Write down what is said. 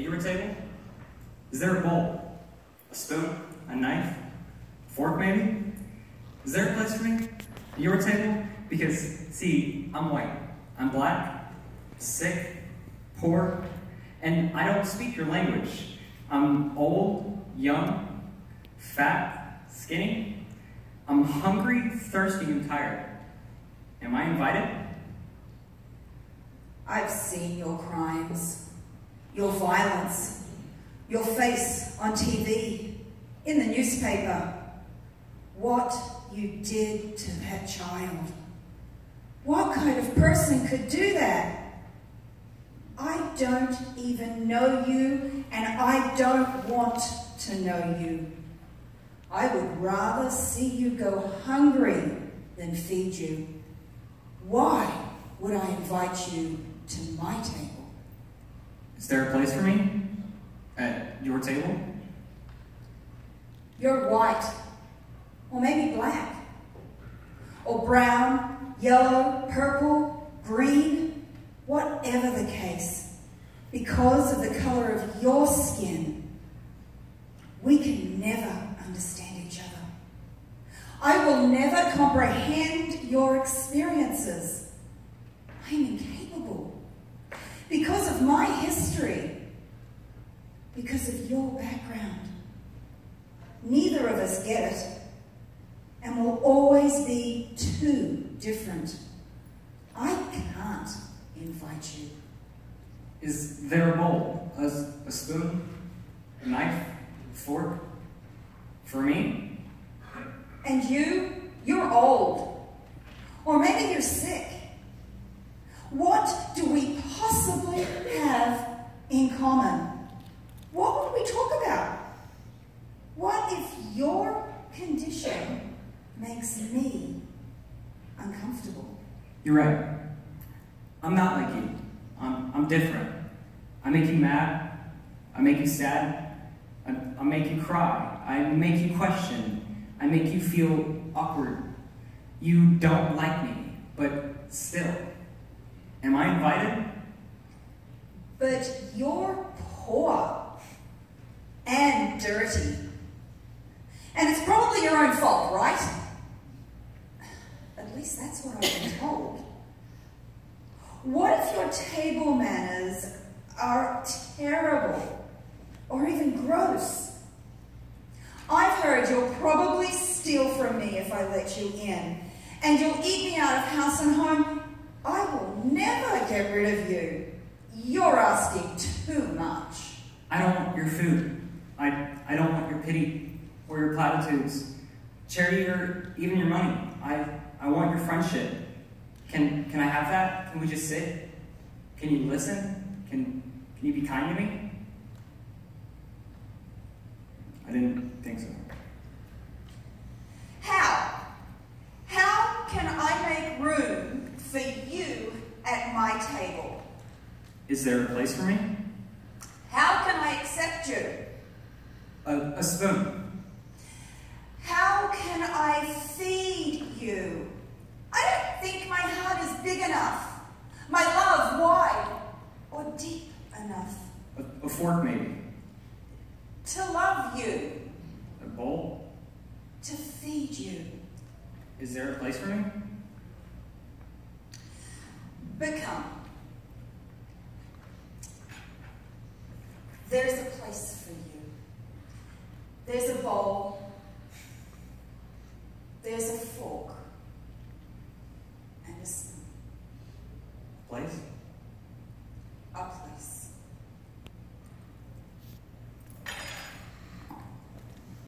at your table? Is there a bowl? A spoon? A knife? Fork, maybe? Is there a place for me at your table? Because, see, I'm white. I'm black, sick, poor, and I don't speak your language. I'm old, young, fat, skinny. I'm hungry, thirsty, and tired. Am I invited? I've seen your crimes, your violence, your face on TV, in the newspaper, what you did to that child. What kind of person could do that? I don't even know you, and I don't want to know you. I would rather see you go hungry than feed you. Why would I invite you to my table? Is there a place for me at your table? You're white, or maybe black, or brown, yellow, purple, green, whatever the case. Because of the color of your skin, we can never understand each other. I will never comprehend your experiences. I am incapable. Because of my history, because of your background. Neither of us get it, and will always be too different. I can't invite you. Is there a bowl, a, a spoon, a knife, a fork? For me? And you, you're old. Or maybe you're sick. What do we possibly have in common? What we talk about? What if your condition makes me uncomfortable? You're right. I'm not like you. I'm, I'm different. I make you mad. I make you sad. I, I make you cry. I make you question. I make you feel awkward. You don't like me, but still. Am I invited? But you're poor and dirty. And it's probably your own fault, right? At least that's what I've been told. What if your table manners are terrible or even gross? I've heard you'll probably steal from me if I let you in, and you'll eat me out of house and home. I will never get rid of you. You're asking too much. I don't want your food. I, I don't want your pity or your platitudes, charity or even your money. I, I want your friendship. Can, can I have that? Can we just sit? Can you listen? Can, can you be kind to me? I didn't think so. How? How can I make room for you at my table? Is there a place for me? How can I accept you? Spoon. How can I feed you? I don't think my heart is big enough, my love wide or deep enough A, a fork, maybe. to love you, A bowl. to feed you. Is there a place for me? But come. There's a place for you. There's a bowl. There's a fork. And a spoon. A Place? A place.